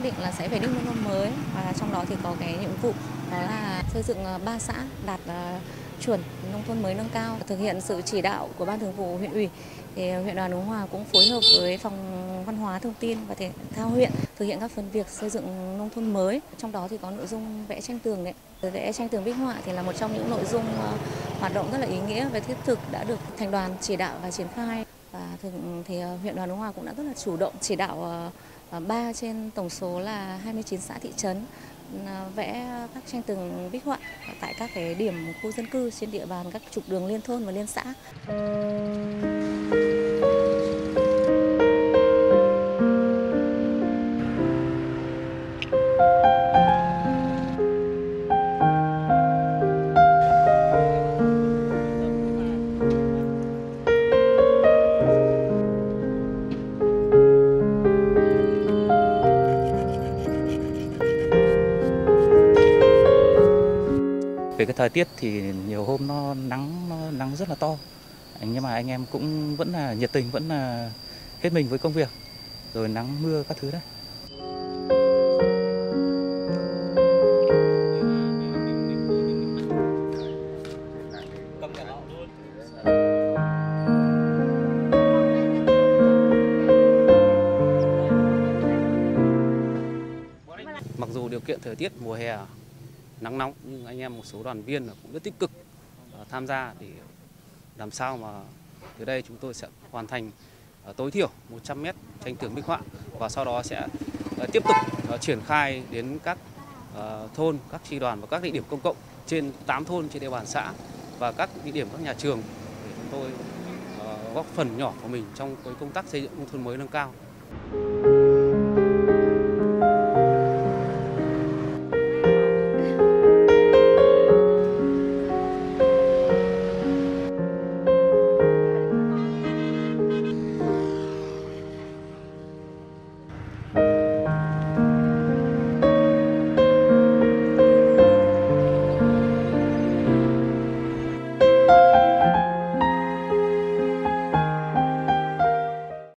xác định là sẽ về đích nông thôn mới. Và trong đó thì có cái nhiệm vụ đó là xây dựng ờ, ba xã đạt ờ, chuẩn nông thôn mới nâng cao, thực hiện sự chỉ đạo của ban thường vụ huyện ủy. Thì huyện đoàn Ứng Hòa cũng phối hợp với phòng văn hóa thông tin và thể thao huyện thực hiện các phần việc xây dựng nông thôn mới. Trong đó thì có nội dung vẽ tranh tường đấy. Vẽ tranh tường bích họa thì là một trong những nội dung ờ, hoạt động rất là ý nghĩa và thiết thực đã được thành đoàn chỉ đạo và triển khai. Và thường thì huyện đoàn Ứng Hòa cũng đã rất là chủ động chỉ đạo ờ, ờ, ba trên tổng số là 29 xã thị trấn vẽ các tranh tường bích họa tại các cái điểm khu dân cư trên địa bàn các trục đường liên thôn và liên xã. Về cái thời tiết thì nhiều hôm nó nắng nó nắng rất là to. Nhưng mà anh em cũng vẫn là nhiệt tình, vẫn là hết mình với công việc. Rồi nắng mưa các thứ đấy. Mặc dù điều kiện thời tiết mùa hè nắng nóng nhưng anh em một số đoàn viên là cũng rất tích cực ờ, tham gia để làm sao mà từ đây chúng tôi sẽ hoàn thành ờ, tối thiểu 100 mét tranh tường bích họa và sau đó sẽ ờ, tiếp tục triển khai đến các thôn, các tri đoàn và các địa điểm công cộng trên 8 thôn trên địa bàn xã và các địa điểm các nhà trường để chúng tôi góp phần nhỏ của mình trong cái công tác xây dựng nông thôn mới nâng cao.